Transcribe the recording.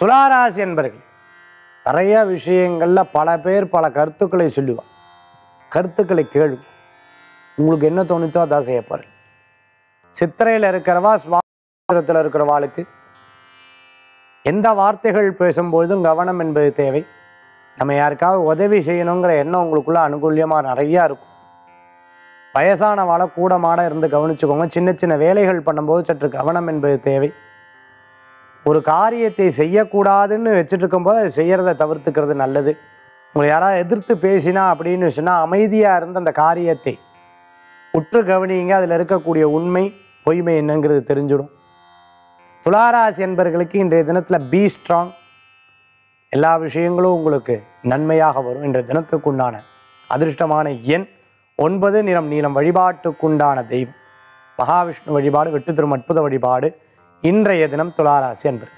துளாராசி என்பர்கள் நிறைய விஷயங்களில் பல பேர் பல கருத்துக்களை சொல்லுவான் கருத்துக்களை கேளு உங்களுக்கு என்ன தோணுச்சோ அதான் செய்யப்பாரு சித்திரையில் இருக்கிறவா சுவாசத்தில் இருக்கிறவாளுக்கு எந்த வார்த்தைகள் பேசும்பொழுதும் கவனம் என்பது தேவை. நம்ம யாருக்காவது உதவி செய்யணுங்கிற எண்ணம் உங்களுக்குள்ள அனுகூல்யமாக நிறையா இருக்கும். வயசானவாளை கூட மாட இருந்து கவனிச்சுக்கோங்க. சின்ன சின்ன வேலைகள் பண்ணும்போது சற்று கவனம் என்பது தேவை. ஒரு காரியத்தை செய்யக்கூடாதுன்னு வச்சுட்டு இருக்கும்போது அதை செய்யறதை தவிர்த்துக்கிறது நல்லது. உங்களை யாராவது எதிர்த்து பேசினா அப்படின்னு சொன்னால் அமைதியாக இருந்த அந்த காரியத்தை உற்று கவனிங்க. அதில் இருக்கக்கூடிய உண்மை பொய்மை என்னங்கிறது தெரிஞ்சிடும். துளாராசி என்பர்களுக்கு இன்றைய தினத்தில் பி ஸ்ட்ராங் எல்லா விஷயங்களும் உங்களுக்கு நன்மையாக வரும். இன்றைய தினத்துக்குண்டான அதிர்ஷ்டமான எண் ஒன்பது நிறம் நீளம் வழிபாட்டுக்குண்டான தெய்வம். மகாவிஷ்ணு வழிபாடு வெட்டு திரும் அற்புத வழிபாடு இன்றைய தினம் துளாராசி என்பது